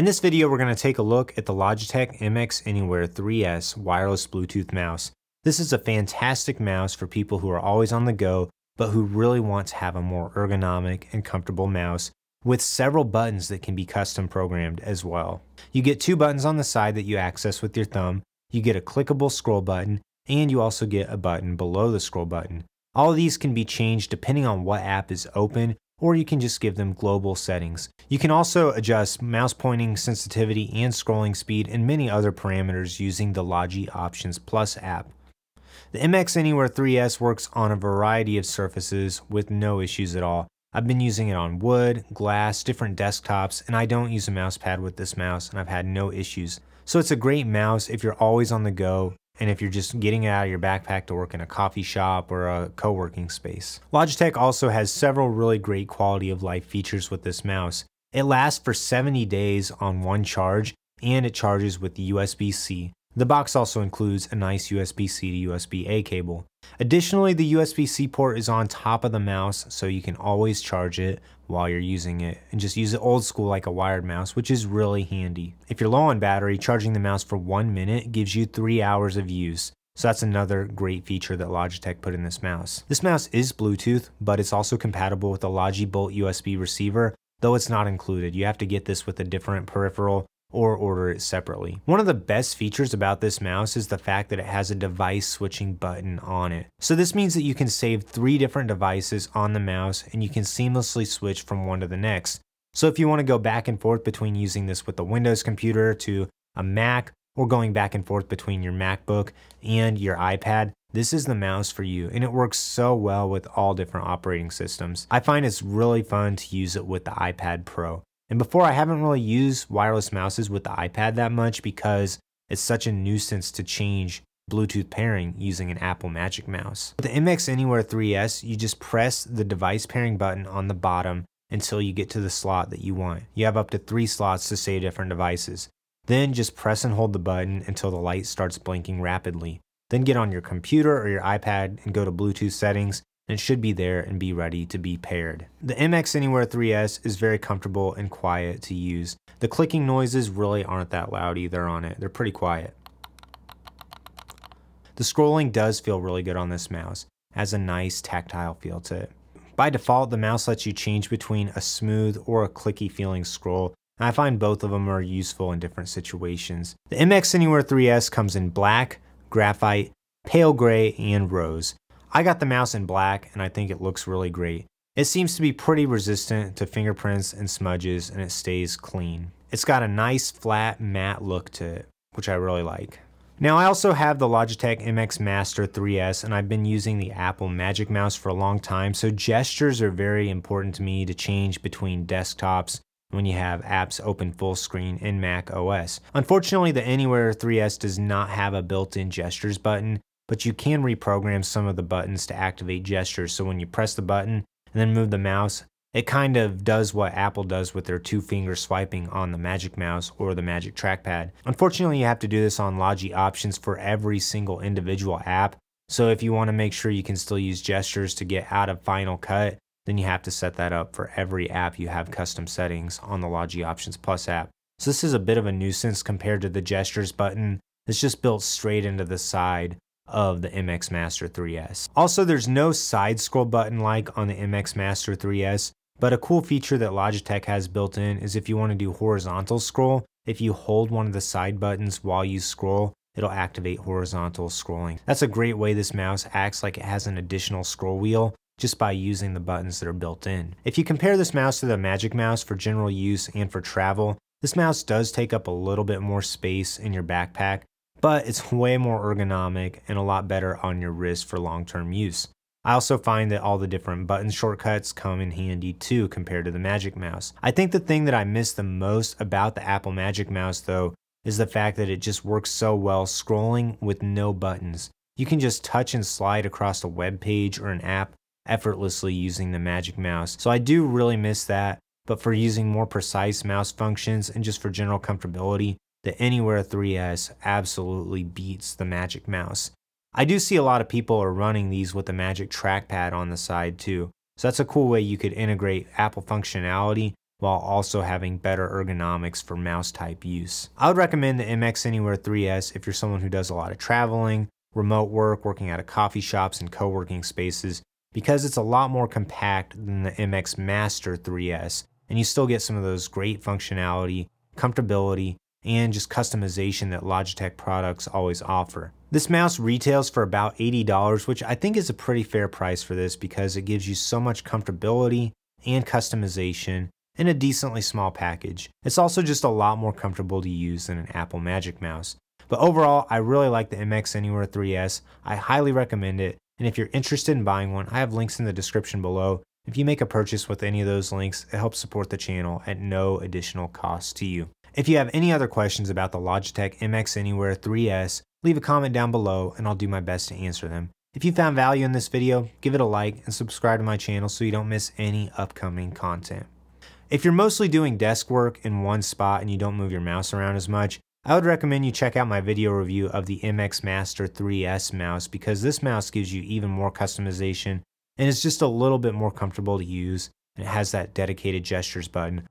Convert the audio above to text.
In this video, we're going to take a look at the Logitech MX Anywhere 3S wireless Bluetooth mouse. This is a fantastic mouse for people who are always on the go, but who really want to have a more ergonomic and comfortable mouse with several buttons that can be custom programmed as well. You get two buttons on the side that you access with your thumb, you get a clickable scroll button, and you also get a button below the scroll button. All of these can be changed depending on what app is open or you can just give them global settings. You can also adjust mouse pointing sensitivity and scrolling speed and many other parameters using the Logi Options Plus app. The MX Anywhere 3S works on a variety of surfaces with no issues at all. I've been using it on wood, glass, different desktops, and I don't use a mouse pad with this mouse and I've had no issues. So it's a great mouse if you're always on the go and if you're just getting it out of your backpack to work in a coffee shop or a co-working space. Logitech also has several really great quality of life features with this mouse. It lasts for 70 days on one charge and it charges with the USB-C. The box also includes a nice USB-C to USB-A cable. Additionally, the USB-C port is on top of the mouse so you can always charge it while you're using it and just use it old school like a wired mouse, which is really handy. If you're low on battery, charging the mouse for one minute gives you three hours of use. So that's another great feature that Logitech put in this mouse. This mouse is Bluetooth, but it's also compatible with the Logibolt USB receiver, though it's not included. You have to get this with a different peripheral or order it separately. One of the best features about this mouse is the fact that it has a device switching button on it. So this means that you can save three different devices on the mouse and you can seamlessly switch from one to the next. So if you want to go back and forth between using this with a Windows computer to a Mac or going back and forth between your MacBook and your iPad, this is the mouse for you and it works so well with all different operating systems. I find it's really fun to use it with the iPad Pro. And before, I haven't really used wireless mouses with the iPad that much because it's such a nuisance to change Bluetooth pairing using an Apple Magic Mouse. With the MX Anywhere 3S, you just press the device pairing button on the bottom until you get to the slot that you want. You have up to three slots to save different devices. Then just press and hold the button until the light starts blinking rapidly. Then get on your computer or your iPad and go to Bluetooth settings and should be there and be ready to be paired. The MX Anywhere 3S is very comfortable and quiet to use. The clicking noises really aren't that loud either on it. They're pretty quiet. The scrolling does feel really good on this mouse. Has a nice tactile feel to it. By default, the mouse lets you change between a smooth or a clicky feeling scroll, and I find both of them are useful in different situations. The MX Anywhere 3S comes in black, graphite, pale gray, and rose. I got the mouse in black and I think it looks really great. It seems to be pretty resistant to fingerprints and smudges and it stays clean. It's got a nice flat matte look to it, which I really like. Now I also have the Logitech MX Master 3S and I've been using the Apple Magic Mouse for a long time, so gestures are very important to me to change between desktops when you have apps open full screen in Mac OS. Unfortunately, the Anywhere 3S does not have a built-in gestures button, but you can reprogram some of the buttons to activate gestures. So when you press the button and then move the mouse, it kind of does what Apple does with their two finger swiping on the Magic Mouse or the Magic Trackpad. Unfortunately, you have to do this on Logi options for every single individual app. So if you want to make sure you can still use gestures to get out of Final Cut, then you have to set that up for every app you have custom settings on the Logi Options Plus app. So this is a bit of a nuisance compared to the gestures button that's just built straight into the side of the MX Master 3S. Also, there's no side scroll button like on the MX Master 3S, but a cool feature that Logitech has built in is if you want to do horizontal scroll, if you hold one of the side buttons while you scroll, it'll activate horizontal scrolling. That's a great way this mouse acts like it has an additional scroll wheel just by using the buttons that are built in. If you compare this mouse to the Magic Mouse for general use and for travel, this mouse does take up a little bit more space in your backpack, but it's way more ergonomic and a lot better on your wrist for long-term use. I also find that all the different button shortcuts come in handy too compared to the Magic Mouse. I think the thing that I miss the most about the Apple Magic Mouse though is the fact that it just works so well scrolling with no buttons. You can just touch and slide across a web page or an app effortlessly using the Magic Mouse. So I do really miss that, but for using more precise mouse functions and just for general comfortability, the Anywhere 3S absolutely beats the Magic Mouse. I do see a lot of people are running these with the Magic Trackpad on the side too. So that's a cool way you could integrate Apple functionality while also having better ergonomics for mouse type use. I would recommend the MX Anywhere 3S if you're someone who does a lot of traveling, remote work, working out of coffee shops and co-working spaces, because it's a lot more compact than the MX Master 3S, and you still get some of those great functionality, comfortability, and just customization that Logitech products always offer. This mouse retails for about $80, which I think is a pretty fair price for this because it gives you so much comfortability and customization in a decently small package. It's also just a lot more comfortable to use than an Apple Magic Mouse. But overall, I really like the MX Anywhere 3S. I highly recommend it. And if you're interested in buying one, I have links in the description below. If you make a purchase with any of those links, it helps support the channel at no additional cost to you. If you have any other questions about the Logitech MX Anywhere 3S, leave a comment down below and I'll do my best to answer them. If you found value in this video, give it a like and subscribe to my channel so you don't miss any upcoming content. If you're mostly doing desk work in one spot and you don't move your mouse around as much, I would recommend you check out my video review of the MX Master 3S mouse because this mouse gives you even more customization and it's just a little bit more comfortable to use and it has that dedicated gestures button.